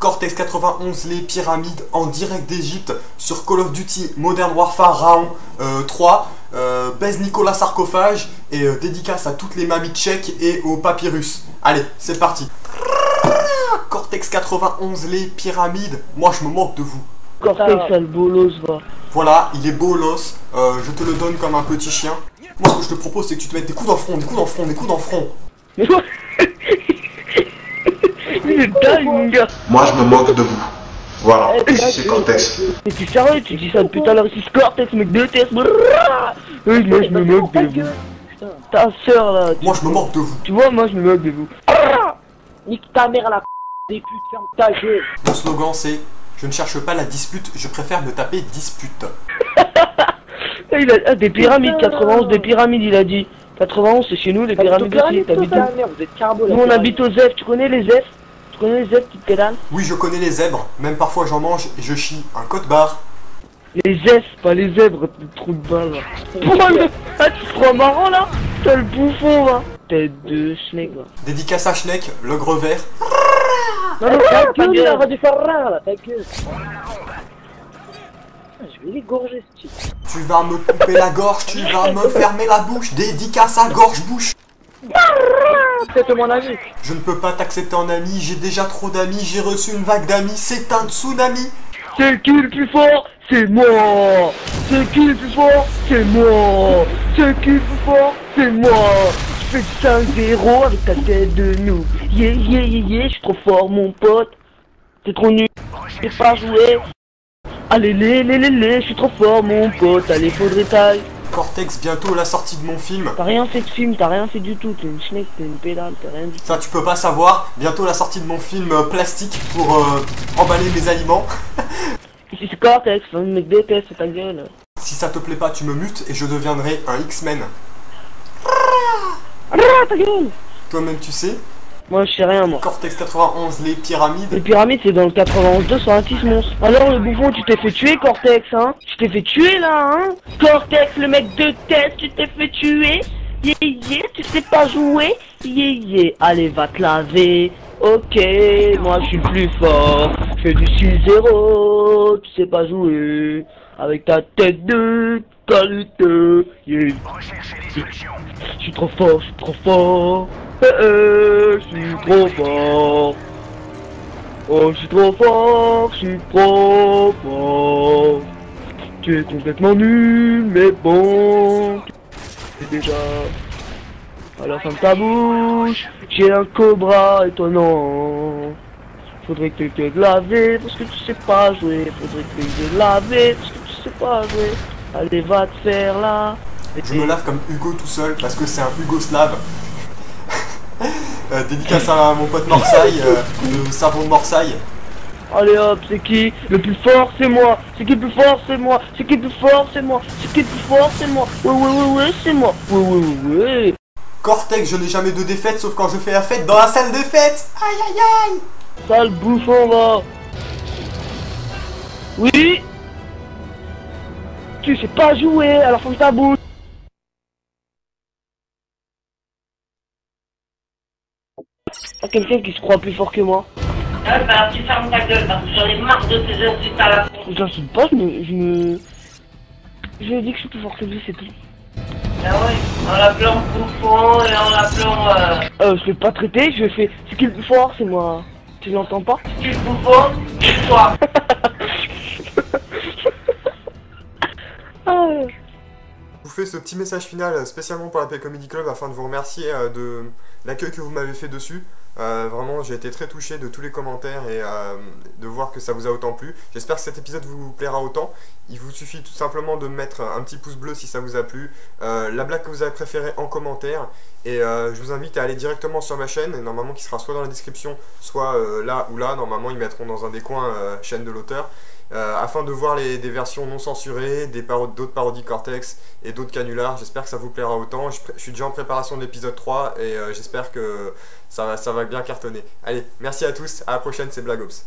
Cortex 91, les pyramides en direct d'Egypte sur Call of Duty Modern Warfare Round euh, 3. Euh, baise Nicolas Sarcophage et euh, dédicace à toutes les mamies tchèques et aux papyrus. Allez, c'est parti. Cortex 91, les pyramides. Moi, je me moque de vous. Cortex, ça le bolos, va. Voilà, il est beau l'os. Euh, je te le donne comme un petit chien. Moi, ce que je te propose, c'est que tu te mettes des coups dans le front, des coups dans le front, des coups dans le front. Mais quoi Il est dingue, mon gars Moi, je me moque de vous. Voilà, Eh, c'est Cortex. Mais t'es sérieux, tu dis ça depuis tout à l'heure, ici, Cortex, mec, déteste, brrrr. Oui, moi, je me moque de vous. Ta sœur, là, tu, Moi, je me moque de vous. tu vois, moi, je me moque de vous. Nique ta mère la des putes, ferme ta gueule. Mon slogan, c'est Je ne cherche pas la dispute, je préfère me taper dispute. Ah, il a, ah, des pyramides, 91, des pyramides, il a dit. 91, c'est chez nous, les pyramides aussi, t'habites Nous, on habite aux F, tu connais les F? Tu connais les F, petite pédale Oui, je connais les zèbres, même parfois j'en mange et je chie un code barre. Les F, pas les zèbres, t'es trop de balle, là. Pourquoi le... Ah, tu te crois marrant, là T'as le bouffon, va Tête de snake, va. Dédicace à Schneck, l'ogre vert. Non, non, Ta gueule, là, gueule va du faire rire, là, ta gueule. Ah, Je vais l'égorger, ce type. Tu vas me couper la gorge, tu vas me fermer la bouche. Dédicace à gorge-bouche. C'est mon ami. Je ne peux pas t'accepter en ami, j'ai déjà trop d'amis, j'ai reçu une vague d'amis, c'est un tsunami. C'est qui le plus fort? C'est moi. C'est qui le plus fort? C'est moi. C'est qui le plus fort? C'est moi. Je fais du 5-0 avec ta tête de nous Yeah yeah yeah yeah, je suis trop fort mon pote. T'es trop nul, j'ai pas joué. Allez les les les les, je suis trop fort mon pote, allez faudrait taille Cortex, bientôt la sortie de mon film. T'as rien fait de film, t'as rien fait du tout, t'es une snake, t'es une pédale, t'as rien dit. Ça, tu peux pas savoir. Bientôt la sortie de mon film euh, plastique pour euh, emballer mes aliments. C'est Cortex, un mec déteste, c'est ta gueule. Si ça te plaît pas, tu me mutes et je deviendrai un X-Men. Ah ta gueule Toi-même, tu sais. Moi je sais rien moi. Cortex 91, les Les pyramides. pyramides, c'est dans le 91 206 monstre. Alors le bouffon, tu t'es fait tuer, Cortex, hein Tu t'es fait tuer là, hein Cortex, le mec de tête, tu t'es fait tuer Yeah, yeah, tu sais pas jouer Yeah, yeah, allez, va te laver. Ok, moi je suis le plus fort. Je fais du 6-0, tu sais pas jouer. Avec ta tête de qualité. Yeah. Je suis trop fort, je suis trop fort. Je suis trop fort. Oh, je suis trop fort, je suis trop fort. Tu es complètement nul, mais bon. C'est déjà. Alors ferme ta bouche. J'ai un cobra étonnant. Faudrait que tu te laver parce que tu sais pas jouer. Faudrait que tu te laver parce que tu sais pas jouer. Allez, va te faire là. Je me lave comme Hugo tout seul parce que c'est un Hugoslave. Euh, dédicace à mon pote Morsaille, euh, le savon de Morsaille. Allez hop, c'est qui Le plus fort, c'est moi. C'est qui le plus fort, c'est moi. C'est qui le plus fort, c'est moi. C'est qui le plus fort, c'est moi. Ouais, ouais, ouais, ouais, c'est moi. Ouais, ouais, ouais, ouais. Cortex, je n'ai jamais de défaite sauf quand je fais la fête dans la salle des fêtes. Aïe aïe aïe. Sale bouffon, va. Oui Tu sais pas jouer, alors faut que ta bouche. Quelqu'un qui se croit plus fort que moi. Ah bah tu fermes ta gueule parce que j'en ai marre de tes insultes à la con. J'insulte pas, je me. Je me. Je lui ai dit que je suis plus fort que lui, c'est tout. Ah ouais, en l'appelant bouffon et en l'appelant euh, Euh, je l'ai pas traité, je fait. C'est qui le plus fort, c'est moi. Tu l'entends pas? tu bouffon, c'est toi. Ah, Je vous fais ce petit message final spécialement pour la Paix Comedy Club afin de vous remercier euh, de l'accueil que vous m'avez fait dessus. Euh, vraiment, j'ai été très touché de tous les commentaires et euh, de voir que ça vous a autant plu. J'espère que cet épisode vous plaira autant. Il vous suffit tout simplement de mettre un petit pouce bleu si ça vous a plu, euh, la blague que vous avez préférée en commentaire. Et je vous invite à aller directement sur ma chaîne, normalement qui sera soit dans la description, soit là ou là. Normalement, ils mettront dans un des coins chaîne de l'auteur. Euh, afin de voir les, des versions non censurées, d'autres parodies Cortex et d'autres canulars. J'espère que ça vous plaira autant. Je, suis déjà en préparation de l'épisode 3 et euh, j'espère que ça, ça va bien cartonner. Allez, merci à tous, à la prochaine, c'est Blagops.